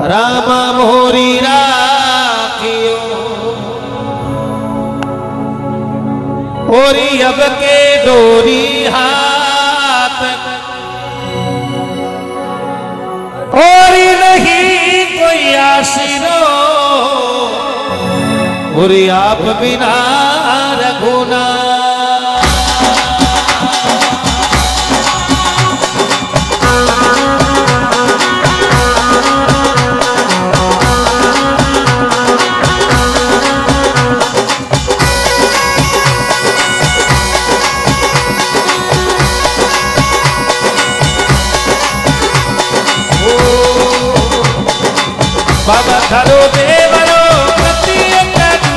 रामा मोरी राखियो। ओरी अब के डोरी हाथ। ओरी नहीं कोई आशीरो ओरी आप बिना బాబా మమతలో దేవలో ప్రతి ఒక్కరూ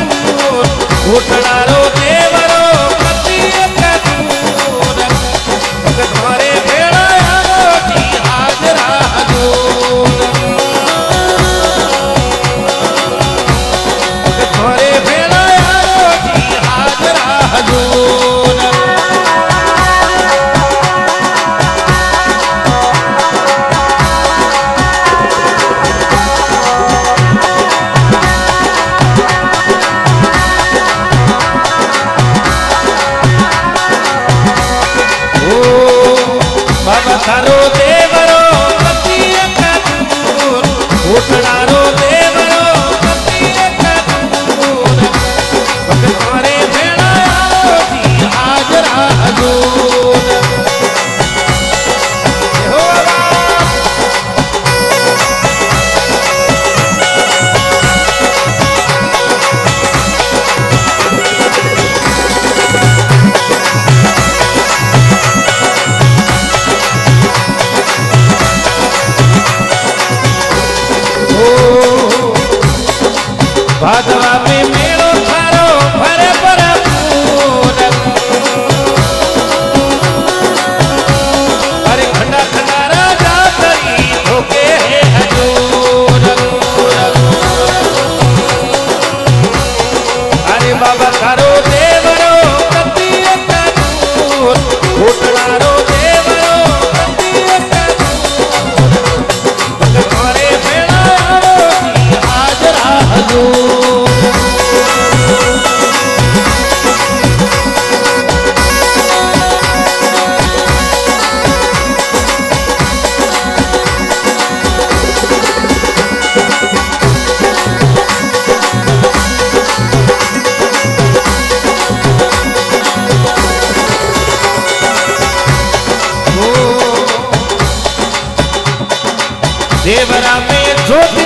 देवरा में ज्योति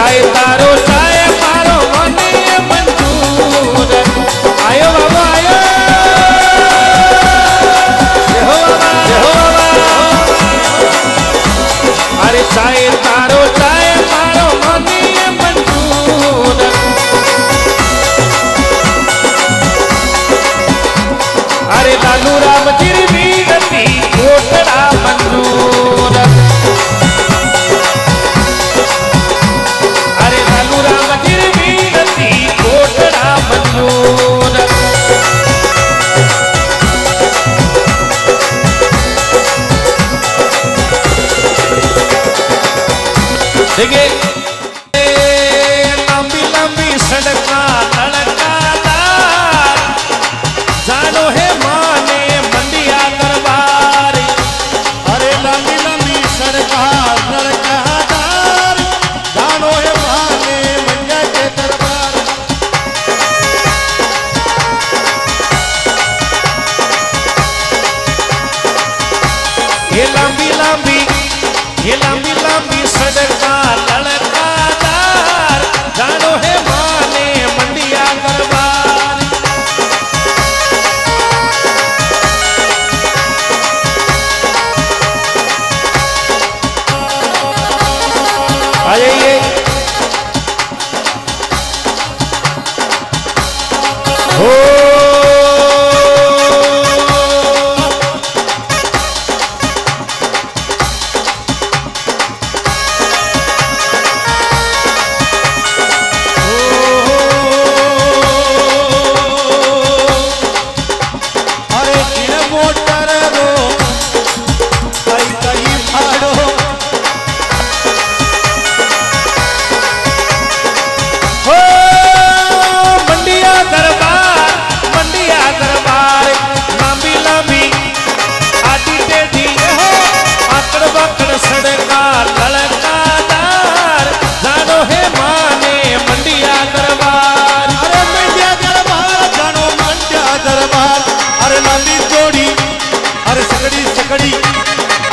যায় তারও देखिए लंबी लंबी सड़का लड़कादार जानो है माने अरे लंबी सड़का मंजा के ये लंबी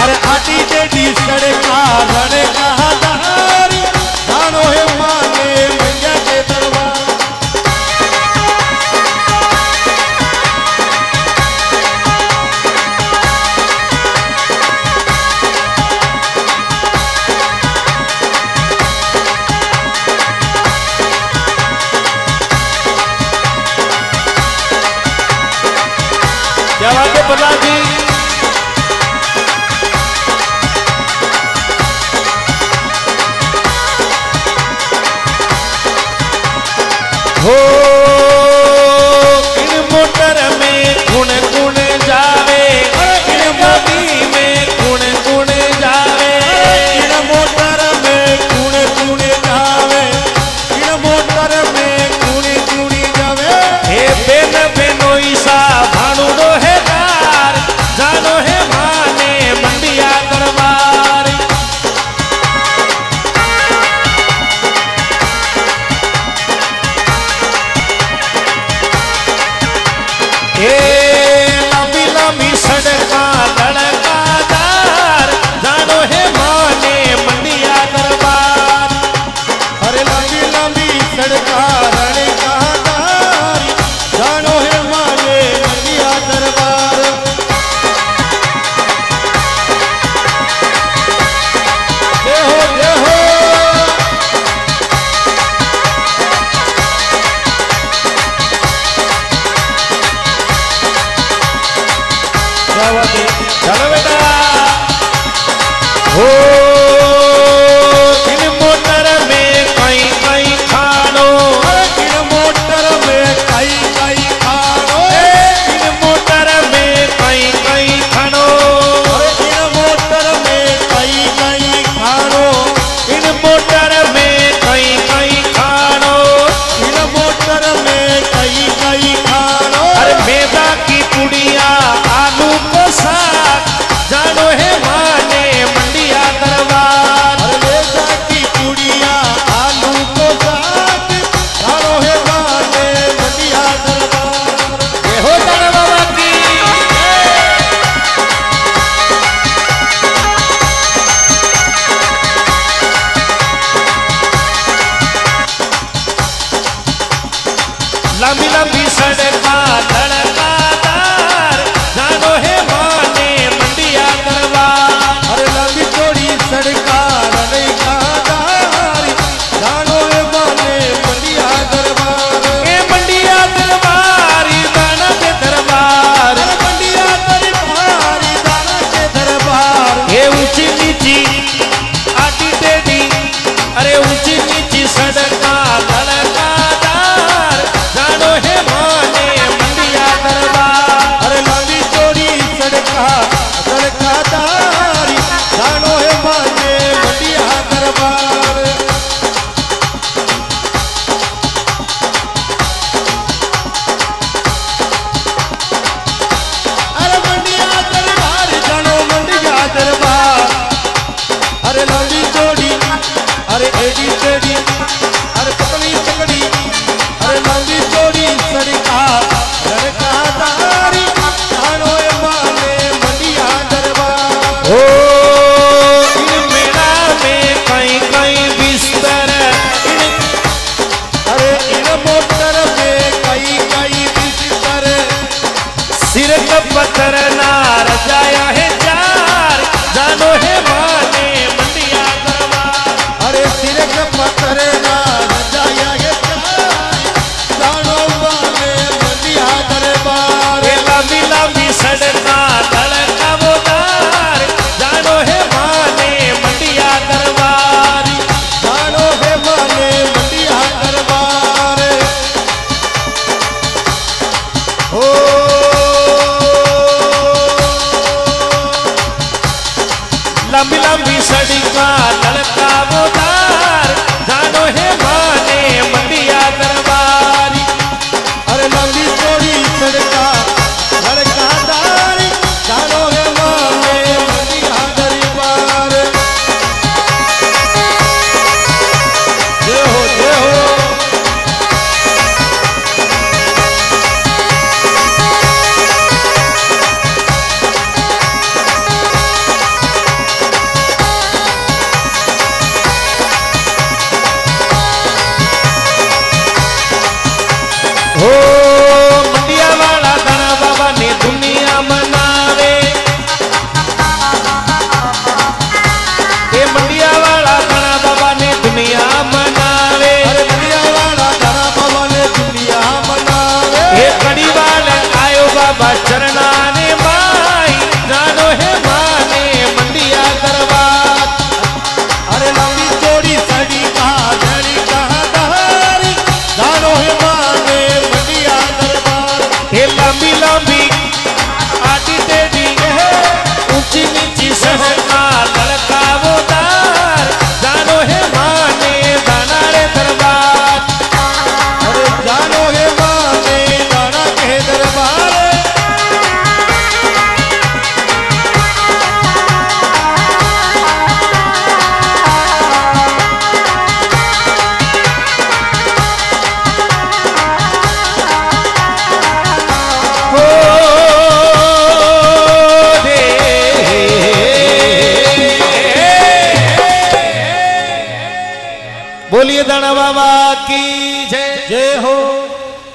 अरे आटी टेढ़ी सड़का रण कहादार जानो है माने मंड्या के दरबार। क्या बात है प्रहलाद जी? है चलो बेटा। मोटर में कई कई खानो। मोटर में कई कई खानो। मोटर में कई कई खानो। मोटर में कई कई खानो। इन मोटर में कई कई इन मोटर में कई कई खानो। लंबी लंबी सड़क ready, ready.